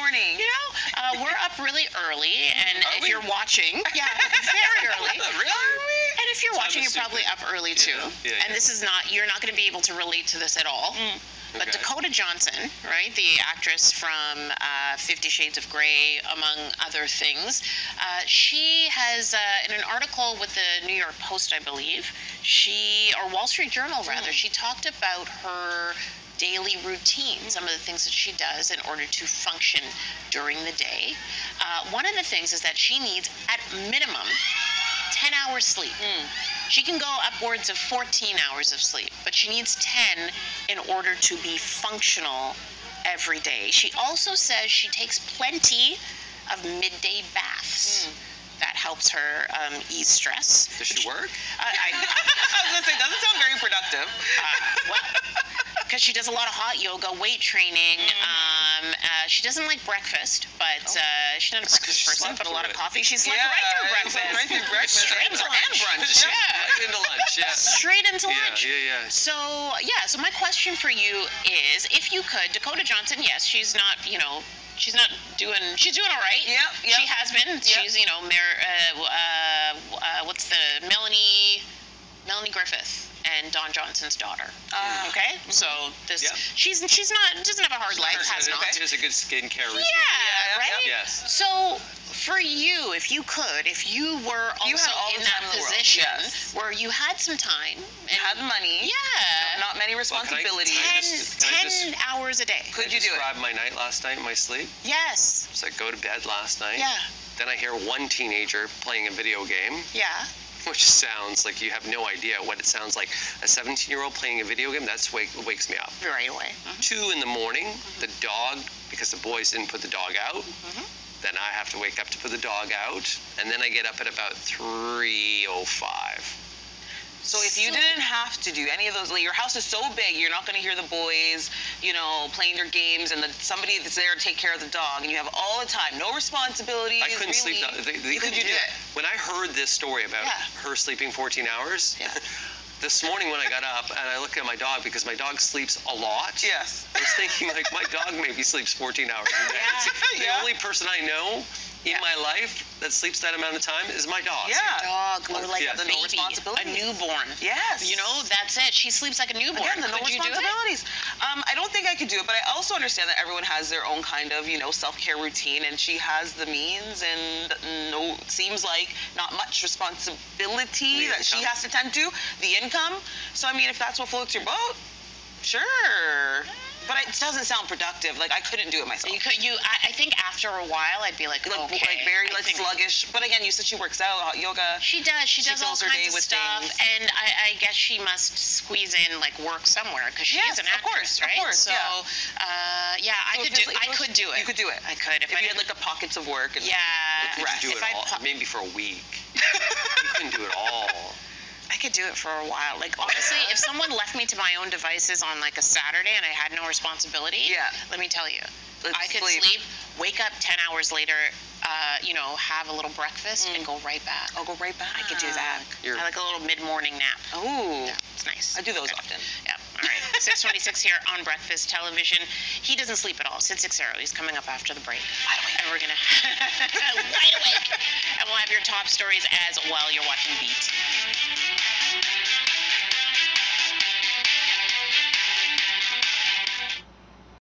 morning. You know, uh, we're up really early, and Are if we? you're watching, yeah, very early. really? And if you're watching, you're probably up early too. Yeah, and yeah. this is not, you're not going to be able to relate to this at all. But Okay. Dakota Johnson, right, the actress from uh, Fifty Shades of Grey, among other things, uh, she has, uh, in an article with the New York Post, I believe, she, or Wall Street Journal rather, she talked about her daily routine, some of the things that she does in order to function during the day. Uh, one of the things is that she needs, at minimum, 10 hours sleep. She can go upwards of 14 hours of sleep, but she needs 10 in order to be functional every day. She also says she takes plenty of midday baths. That helps her um, ease stress. Does she work? I, I, I was gonna say, doesn't sound very productive. Because she does a lot of hot yoga, weight training. Um, uh, she doesn't like breakfast, but uh, she's not a breakfast person. But a lot of it. coffee. She's like Yeah, right through breakfast, right through breakfast straight and into and lunch. brunch. Yeah, Yeah. Right into lunch, yeah. Straight into Yeah, lunch. yeah, yeah. So yeah, so my question for you is, if you could, Dakota Johnson, yes, she's not, you know, she's not doing, she's doing all right. Yep, yep. She has been. She's, you know, Mar- uh, uh, uh, what's the Melanie Don Johnson's daughter. Ah. okay, so this, Yeah. she's she's not doesn't have a hard life, has not. It is a good skincare routine. Yeah, yeah, right. Yes. So for you, if you could, if you were also all in that in position yes. where you had some time and Had money. yeah, Not many Well, responsibilities. can I 10, just- I 10 hours a day. Could you do it? describe my night last night, my sleep? Yes. So I go to bed last night. Yeah. Then I hear one teenager playing a video game, Yeah. Which sounds like you have no idea what it sounds like. A 17-year-old playing a video game, that's wake, wakes me up. Right away. Mm-hmm. Two in the morning, the mm-hmm. dog, because the boys didn't put the dog out. Mm-hmm. Then I have to wake up to put the dog out, and then I get up at about 3:05. So if you didn't have to do any of those, like your house is so big, you're not going to hear the boys, you know, playing their games, and the, somebody that's there to take care of the dog, and you have all the time, no responsibilities. I couldn't sleep. really. The, the, the, You could you do it? When I heard this story about Yeah. her sleeping 14 hours, Yeah. this morning when I got up and I looked at my dog because my dog sleeps a lot. Yes. I was thinking like my dog maybe sleeps 14 hours a day. Yeah. The Yeah. only person I know in Yeah. my life that sleeps that amount of time is my dog. Yeah. Dog, or like Yeah. a The no baby, a newborn. Yes. You know, that's it. She sleeps like a newborn. Again, the no Could you do responsibilities. Um, I don't think I could do it, but I also understand that everyone has their own kind of, you know, self-care routine, and she has the means and no, seems like not much responsibility The that she has to tend to. The income. So I mean, if that's what floats your boat, sure. But it doesn't sound productive. Like I couldn't do it myself. You could. You. I, I think after a while, I'd be like, like, okay. like very like sluggish. But again, you said she works out, yoga. She does. She, She does all fills her day kinds of with stuff, things. and I, I guess she must squeeze in like work somewhere because she Yes, is an of actress, course, of right? course, so, yeah. uh, yeah, I So could do. if I could do it. You could do it. I could if, If I did had like the pockets of work and Yeah. Could Rest. you do If it I all? Maybe for a week. you couldn't do it all. I could do it for a while. Like honestly, if someone left me to my own devices on like a Saturday and I had no responsibility, Yeah. let me tell you, Let's I could sleep. sleep. wake up ten hours later, uh, you know, have a little breakfast, and go right back. I'll go right back. I could do that. You're- I like a little mid-morning nap. Oh, Yeah, it's nice. I do those Okay. often. Yeah. All right. 626 here on Breakfast Television. He doesn't sleep at all. Sid Seixeiro. He's coming up after the break. And we're going to. wide awake. And we'll have your top stories as well. You're watching Beat.